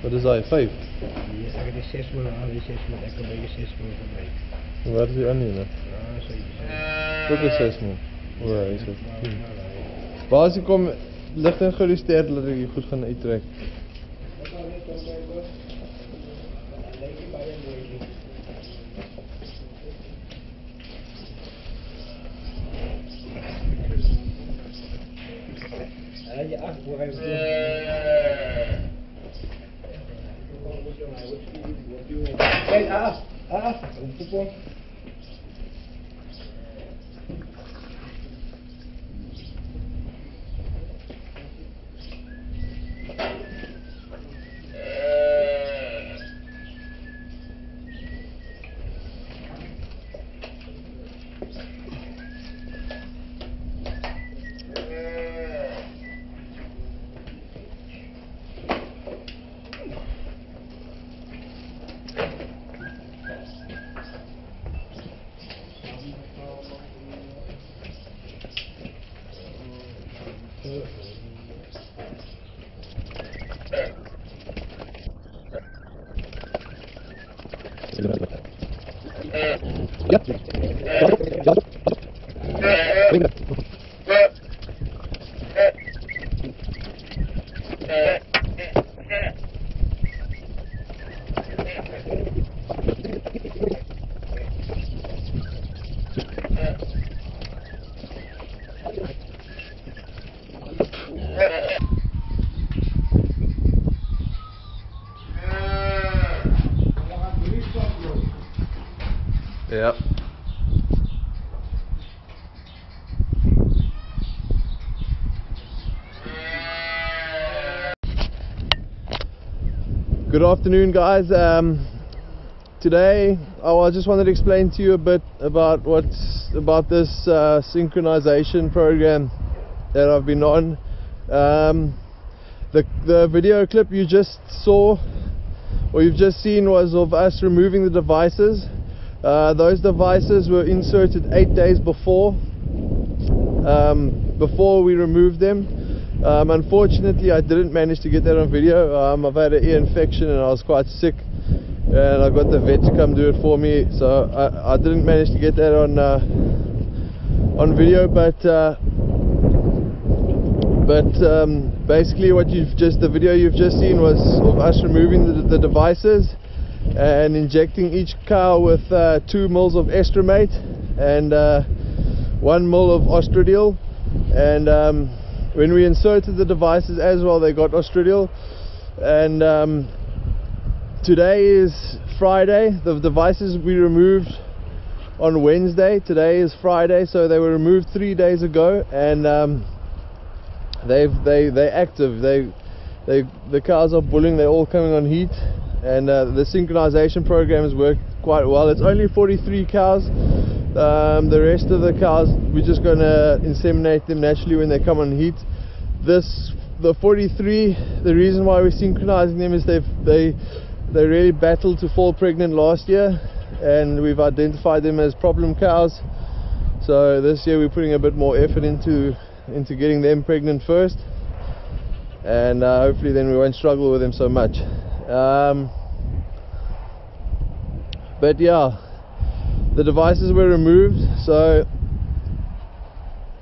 Wat is hij? vijf? Ja, ik er zes ik aan, zes ik heb bij zes maar van Waar is die andere? Wat is zes man? Waar is het? Maar als ik kom, ligt een gerusteerd dat ik je goed gaan uittrekken. Ja, je acht. Kijk, af, af, op Ja. Good afternoon, guys. Um, today, oh, I just wanted to explain to you a bit about what's about this uh, synchronization program that I've been on. Um, the the video clip you just saw, or you've just seen, was of us removing the devices. Uh, those devices were inserted eight days before um, before we removed them. Um, unfortunately, I didn't manage to get that on video. Um, I've had an ear infection and I was quite sick, and I got the vet to come do it for me. So I, I didn't manage to get that on uh, on video, but. Uh, but um, basically what you've just the video you've just seen was of us removing the, the devices and injecting each cow with uh, two mils of Estrumate and uh, one mil of oestradiol and um, when we inserted the devices as well they got oestradiol and um, today is Friday. The devices we removed on Wednesday today is Friday so they were removed three days ago. And um, they've they they active. They they the cars are bulling. They're all coming on heat. And uh, the synchronization program has worked quite well. It's only 43 cows um, the rest of the cows we're just going to inseminate them naturally when they come on heat. This the 43 the reason why we're synchronizing them is they've they they really battled to fall pregnant last year and we've identified them as problem cows. So this year we're putting a bit more effort into into getting them pregnant first and uh, hopefully then we won't struggle with them so much. Um, but yeah the devices were removed so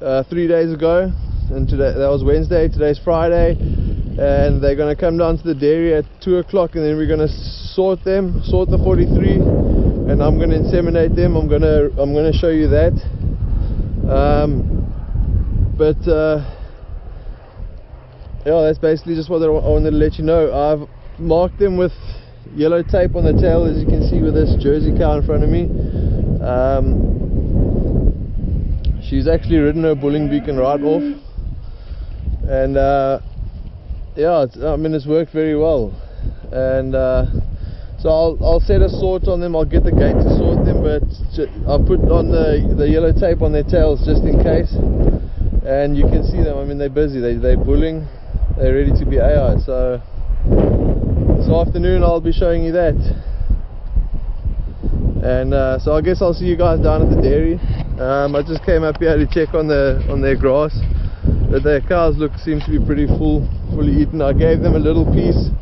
uh, three days ago and today that was Wednesday today's Friday and they're to come down to the dairy at 2 o'clock and then we're to sort them sort the 43 and I'm to inseminate them. I'm to I'm to show you that. Um, but uh, yeah that's basically just what I wanted to let you know. I've marked them with yellow tape on the tail as you can see with this Jersey cow in front of me um, she's actually ridden her bulling beacon right off. And uh, yeah I mean it's worked very well. And uh, so I'll, I'll set a sort on them. I'll get the gate to sort them but I'll put on the, the yellow tape on their tails just in case. And you can see them. I mean they're busy. They, they're bulling they're ready to be AI so this afternoon I'll be showing you that and uh, so I guess I'll see you guys down at the dairy um, I just came up here to check on the on their grass But their cows look seem to be pretty full, fully eaten. I gave them a little piece,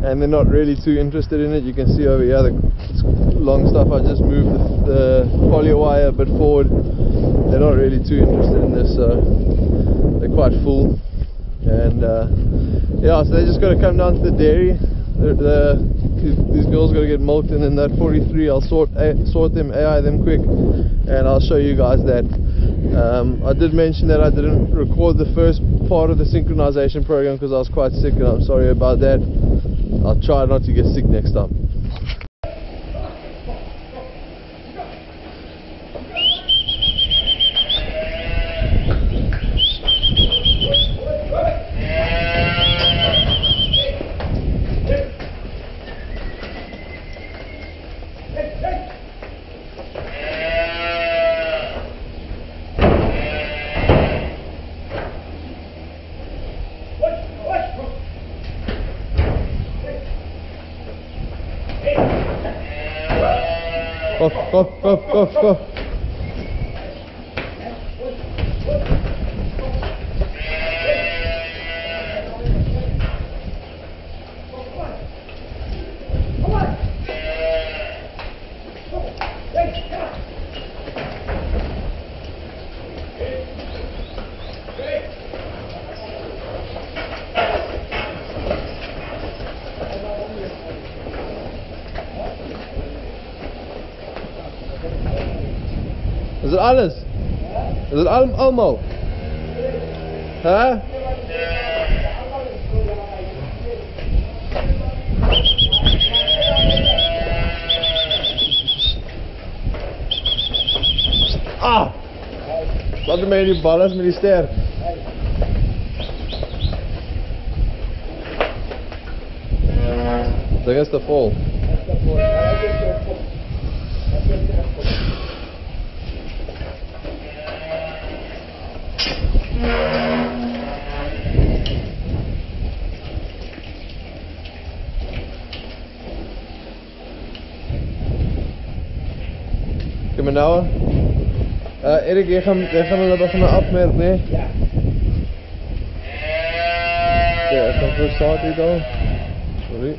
and they're not really too interested in it. You can see over here the long stuff. I just moved the, the poly wire a bit forward. They're not really too interested in this, so they're quite full. And uh, yeah, so they just got to come down to the dairy. The, the, these, these girls to get milked, and then that 43, I'll sort A- sort them, AI them quick, and I'll show you guys that. Um, I did mention that I didn't record the first part of the synchronization program because I was quite sick, and I'm sorry about that. I'll try not to get sick next time. Go, go, go, go, go. door alles. Door al, allemaal. Huh? Ah! Wat ermee die balans met die ster. De rest is vol. Genau. Äh, Erik, ich kann, ich kann noch davon abmelden, ne? Ja. Ja, ich kann frisch sagen, da. Sorry.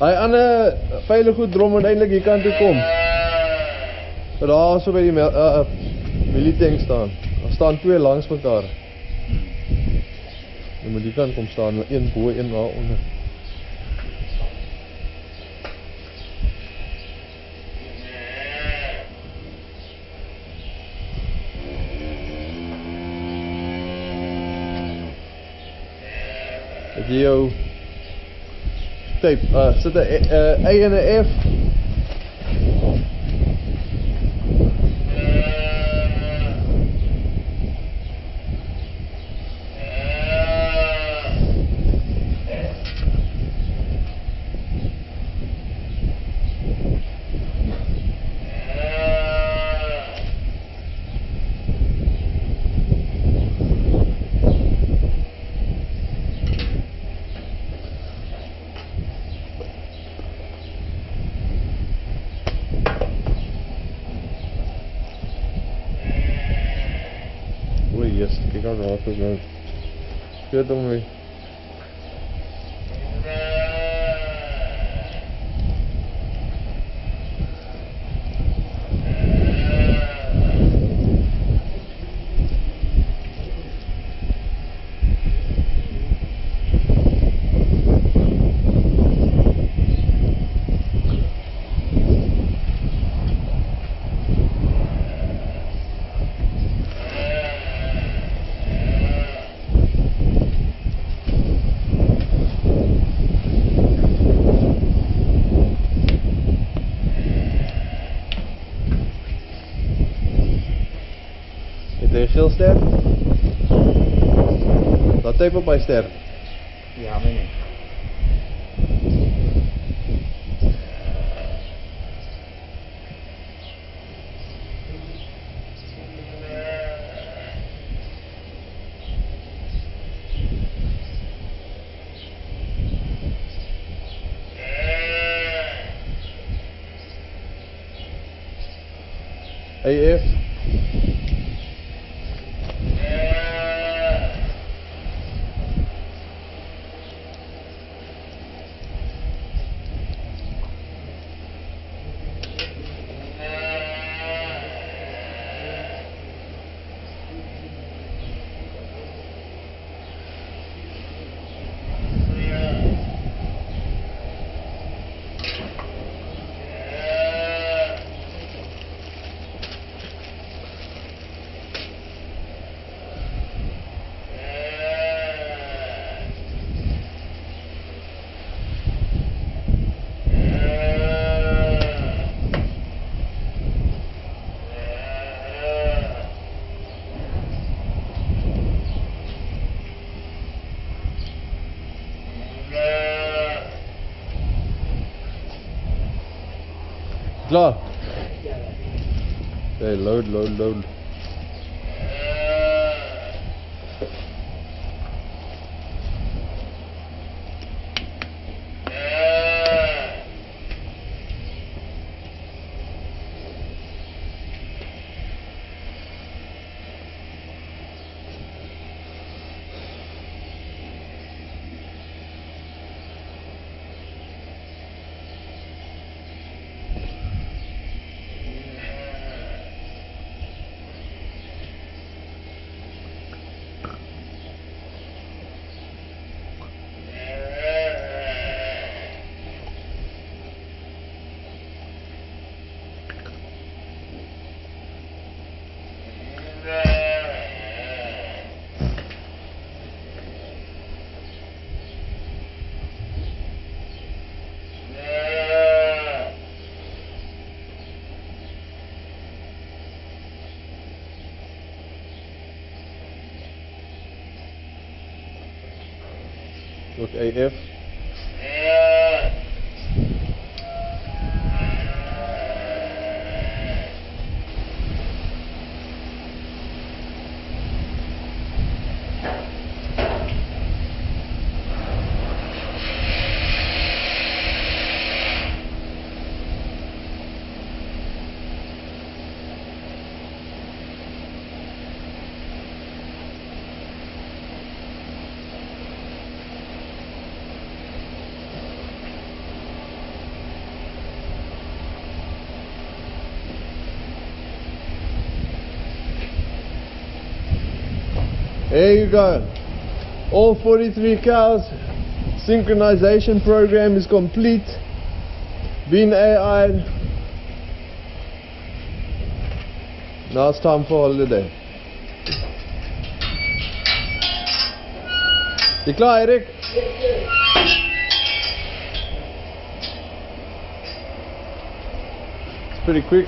Hy ander veilig goed drom en eintlik hier kan toe kom. Daar so by die uh, uh, militeng staan. Daar staan twee langs mekaar. Jy moet die kant kom staan, een bo, een daar onder. Het jy jou tape, uh, sit 'n uh, A en 'n F. cho rõ sự việc chưa tôi step by step. Ja, meneer. AF Klaar. Okay, load, load, load. AF. There you go. All 43 cows. Synchronization program is complete. Been AI. Now it's time for holiday. You klaar Erik? It's pretty quick.